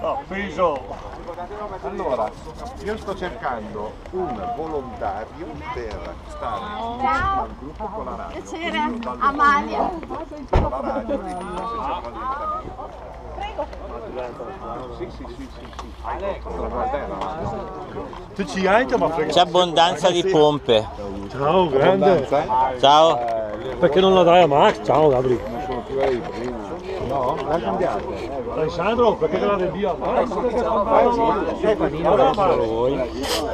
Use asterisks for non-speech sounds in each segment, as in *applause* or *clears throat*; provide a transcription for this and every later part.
Appeso. Allora, io sto cercando un volontario per stare insieme al gruppo con la radio. Piacere, Amalia. Con la radio di se c'è qualche Sì, sì, sì, sì, sì. Tu ci hai, ma frega. C'è abbondanza di pompe. Ciao, grande. Ciao. Perché non la dai a Max? Ciao, Gabri. Sono più lei prima. No, l'ha cambiato. Alessandro, perché te la rendi a Max?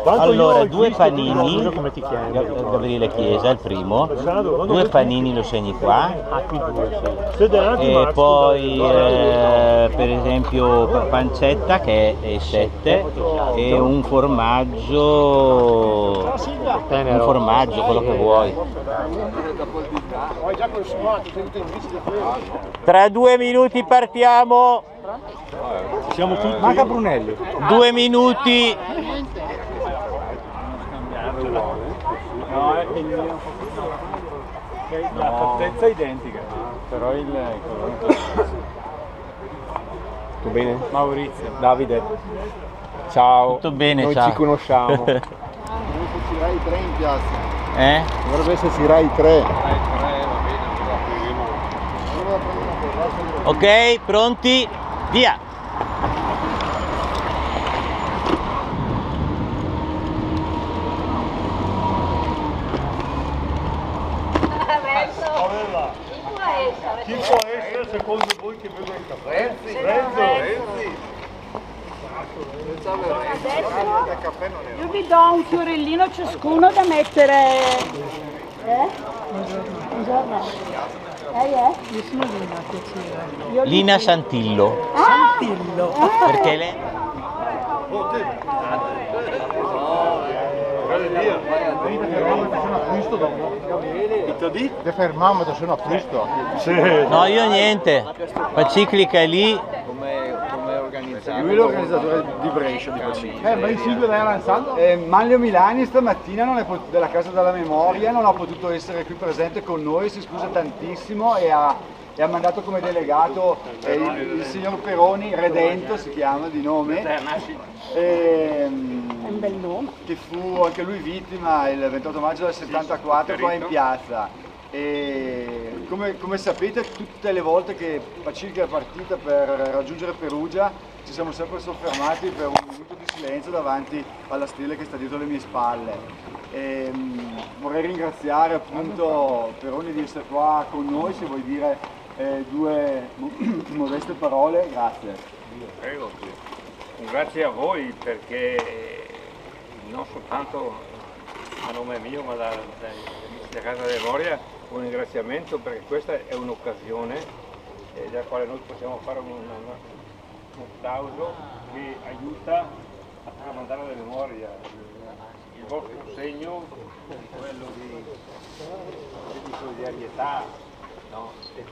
Allora, due panini, Gab- Gabriele Chiesa, il primo, due panini lo segni qua, avanti, e poi eh, per esempio pa- pancetta che è 7 e un formaggio, un formaggio, quello che vuoi. Tra due minuti partiamo, Siamo tutti. Manca Brunelli. due minuti. No, è il. La fattezza è identica. Però il... Tutto bene? Maurizio. Davide. Ciao. Tutto bene, Noi ciao. ci conosciamo. *laughs* Dovrebbe esserci Rai 3 in piazza. Eh? Dovrebbe esserci Rai 3. Ok, pronti? Via! Renzo. Chi può essere secondo voi che beve il caffè? Renzo. Adesso io vi do un fiorellino ciascuno da mettere. Eh? Buongiorno. Lei è? Io sono Lina, piacere. Lina Santillo. Santillo. Perché lei? Le fermiamo da sono a Cristo. No, io niente. La ciclica è lì. Lui è l'organizzatore di Brescia di Pacini. Eh, ma il Silvio lei avanzando? Eh, Manlio Milani stamattina non è pot- della Casa della Memoria non ha potuto essere qui presente con noi, si scusa tantissimo e ha, e ha mandato come delegato eh, il, il signor Peroni, Redento si chiama di nome, ehm, un bel nome. che fu anche lui vittima il 28 maggio del 74 qua in piazza. E come, come sapete tutte le volte che Pacilca è partita per raggiungere Perugia ci siamo sempre soffermati per un minuto di silenzio davanti alla stella che sta dietro le mie spalle. E, mm, vorrei ringraziare appunto Peroni di essere qua con noi, se vuoi dire eh, due mo- *clears throat* modeste parole, grazie. Prego. Grazie a voi perché non soltanto a nome mio ma da, da, da Casa della Memoria un ringraziamento perché questa è un'occasione eh, dalla quale noi possiamo fare un, un, un applauso che aiuta a tramandare la memoria, il, il vostro segno, quello di, di solidarietà, no? di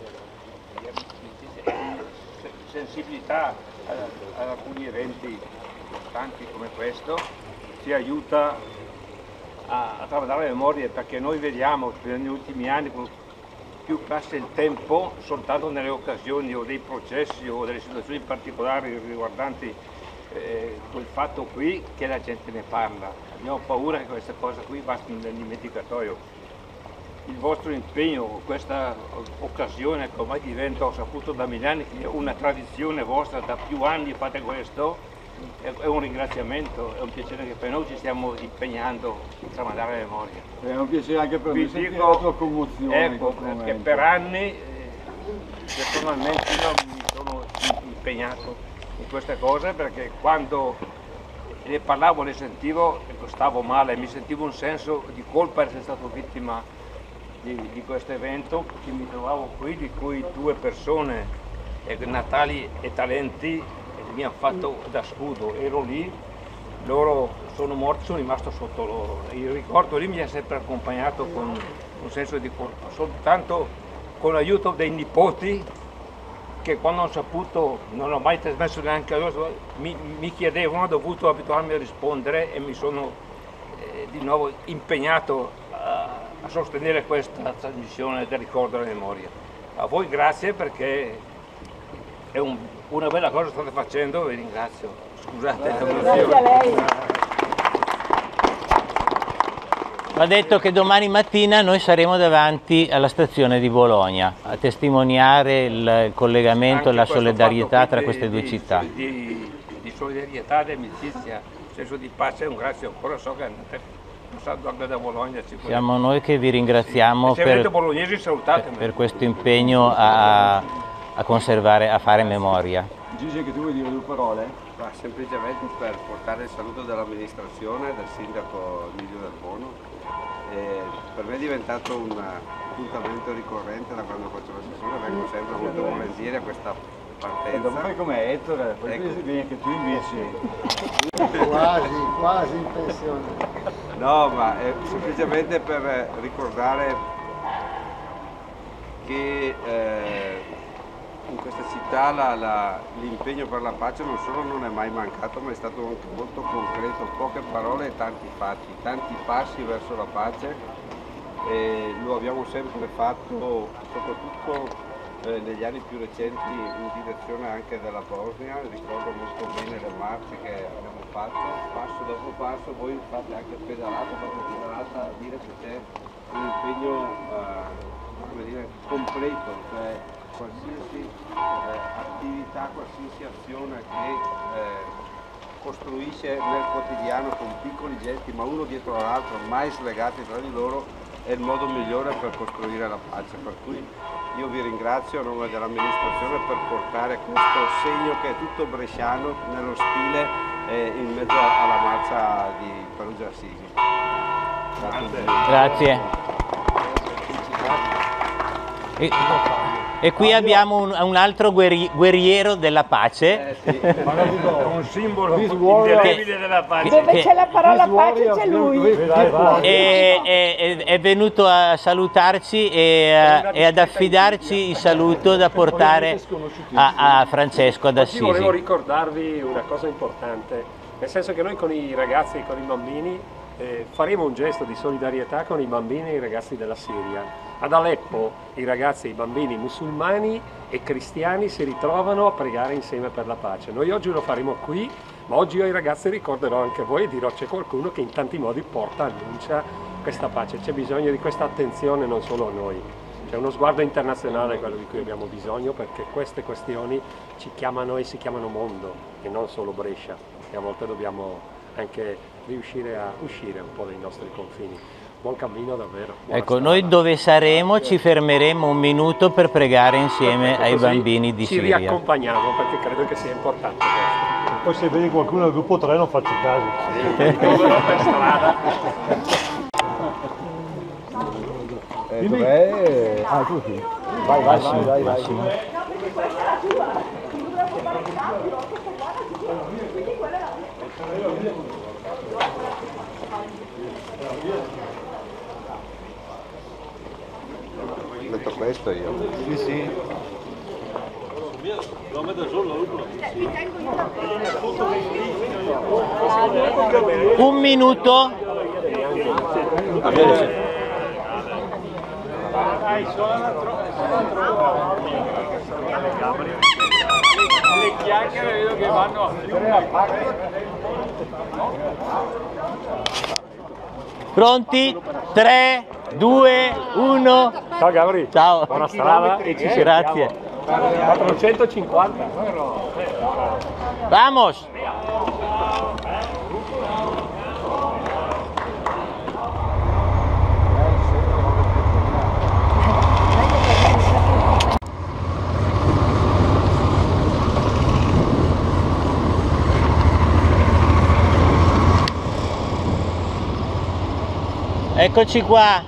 sensibilità ad, ad alcuni eventi importanti come questo, ci aiuta a, a tramandare le memorie perché noi vediamo negli ultimi anni più passa il tempo soltanto nelle occasioni o dei processi o delle situazioni particolari riguardanti eh, quel fatto qui che la gente ne parla. Abbiamo paura che queste cose qui bastino nel dimenticatoio. Il vostro impegno, questa occasione ormai diventa, ho saputo da Milani, che è una tradizione vostra, da più anni fate questo, è, un ringraziamento, è un piacere che per noi ci stiamo impegnando a tramandare la memoria. È un piacere anche per Vi me sentire dico- la tua commozione. Ecco, perché per anni eh, personalmente io mi sono impegnato in queste cose perché quando ne parlavo, ne sentivo, stavo male, mi sentivo un senso di colpa di essere stato vittima di, di questo evento, che mi trovavo qui, di cui due persone, eh, Natali e Talenti, mi hanno fatto da scudo, ero lì, loro sono morti, sono rimasto sotto loro. Il ricordo lì mi ha sempre accompagnato con un senso di colpa, soltanto con l'aiuto dei nipoti che quando ho saputo, non ho mai trasmesso neanche a loro, mi, mi chiedevano, ho dovuto abituarmi a rispondere e mi sono eh, di nuovo impegnato a, a sostenere questa trasmissione del ricordo della memoria. a voi grazie perché è un- una bella cosa che state facendo, vi ringrazio. Scusate Grazie a lei. Va detto che domani mattina noi saremo davanti alla stazione di Bologna a testimoniare il collegamento e la solidarietà tra queste di- due di- città. Di, di solidarietà, di amicizia, senso di pace, un grazie ancora, so che andate passando anche da Bologna. ci Siamo noi che vi ringraziamo avete per, per questo impegno a, a conservare, a fare memoria. Gigi, che tu vuoi dire due parole? Ma semplicemente per portare il saluto dell'amministrazione, del sindaco Emilio Del Bono. E per me è diventato un appuntamento ricorrente da quando faccio l'assessore, vengo sempre molto volentieri a questa E dopo partenza. fai come Ettore, poi Ecco. vieni anche tu in bici. *laughs* Quasi, quasi in pensione. No, ma è semplicemente per eh, ricordare che eh, in questa città l'impegno per la pace non solo non è mai mancato, ma è stato anche molto concreto, poche parole e tanti fatti, tanti passi verso la pace. E lo abbiamo sempre fatto, soprattutto eh, negli anni più recenti in direzione anche della Bosnia, ricordo molto bene le marce che abbiamo fatto, passo dopo passo, voi fate anche pedalata dopo pedalata a dire che c'è un impegno eh, dire, completo, cioè qualsiasi eh, attività, qualsiasi azione che eh, costruisce nel quotidiano con piccoli gesti, ma uno dietro l'altro, mai slegati tra di loro, è il modo migliore per costruire la pace. Per cui io vi ringrazio a nome dell'amministrazione per portare questo segno che è tutto bresciano nello stile eh, in mezzo alla marcia di Perugia Assisi. Grazie. E, e qui abbiamo un, un altro guerri- guerriero della pace. *laughs* un simbolo indelebile della pace. Dove c'è la parola pace c'è lui. E, e- è venuto a salutarci e, a- e ad affidarci il saluto da portare a, a Francesco ad Oggi volevo Assisi. ricordarvi una cosa importante, nel senso che noi con i ragazzi e con i bambini eh, faremo un gesto di solidarietà con i bambini e i ragazzi della Siria. Ad Aleppo i ragazzi e i bambini musulmani e cristiani si ritrovano a pregare insieme per la pace. Noi oggi lo faremo qui, ma oggi io ai ragazzi ricorderò anche voi e dirò c'è qualcuno che in tanti modi porta, annuncia questa pace. C'è bisogno di questa attenzione non solo a noi. C'è uno sguardo internazionale quello di cui abbiamo bisogno perché queste questioni ci chiamano e si chiamano mondo e non solo Brescia e a volte dobbiamo anche riuscire a uscire un po' dai nostri confini. Buon cammino davvero. buona Ecco, strada. noi dove saremo ci fermeremo un minuto per pregare insieme ai Così bambini di ci Siria. riaccompagniamo perché credo che sia importante questo. Poi se vedi qualcuno del gruppo 3 non faccio caso. per strada. Eh, dov'è? Ah, tu sì. Vai, vai, vai, vai, vai. Ho detto questo io. Sì, sì. Un minuto. Le chiacchiere vedo che vanno a Pronti? 3, 2, 1. Ciao Gabri. Ciao. Buona strada e ci Grazie. sentiamo. 450. Vamos. Eccoci qua.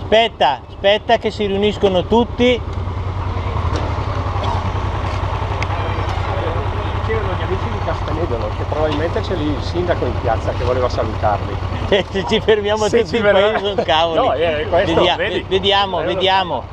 Aspetta, aspetta che si riuniscono tutti. C'erano gli amici di Castanedolo che probabilmente c'è lì il sindaco in piazza che voleva salutarli. *laughs* Se ci fermiamo Se tutti ci poi verrà- sono cavoli. No, eh, questo, Vedia- vedi? Vediamo, Bello. vediamo.